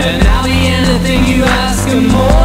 And I'll be anything you ask and more.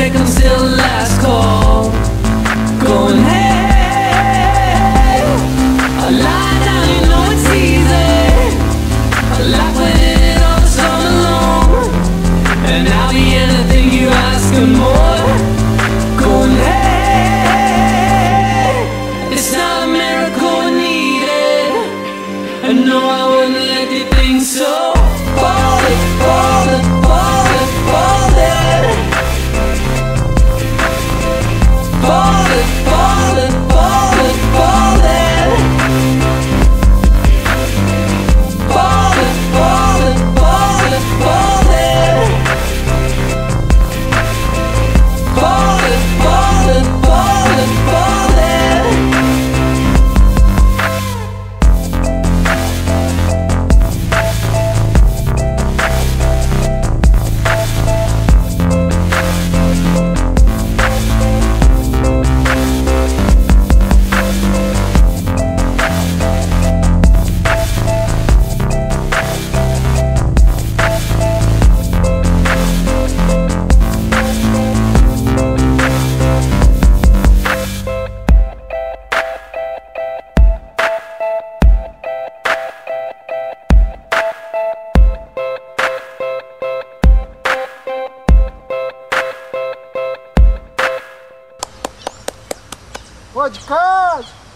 second till last call. Pô, de casa!